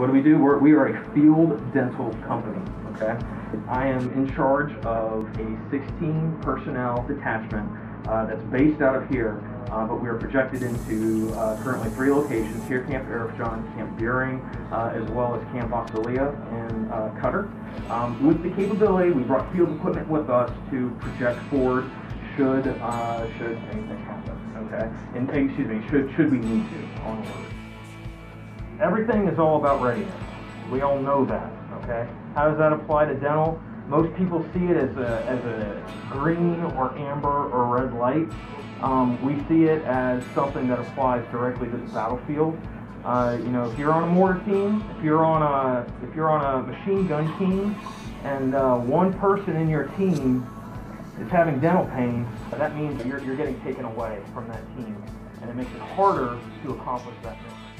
what do we do? We're, we are a field dental company, okay? I am in charge of a 16 personnel detachment uh, that's based out of here, uh, but we are projected into uh, currently three locations here Camp Arifjan, Camp Buehring, uh, as well as Camp As Sayliyah and uh, Qatar. Um, with the capability, we brought field equipment with us to project forward should uh, should anything happen, okay? And excuse me, should should we need to on order. Everything is all about readiness. We all know that, okay? How does that apply to dental? Most people see it as a, as a green or amber or red light. Um, we see it as something that applies directly to the battlefield. Uh, you know, if you're on a mortar team, if you're on a if you're on a machine gun team, and uh, one person in your team is having dental pain, that means you're, you're getting taken away from that team, and it makes it harder to accomplish that mission.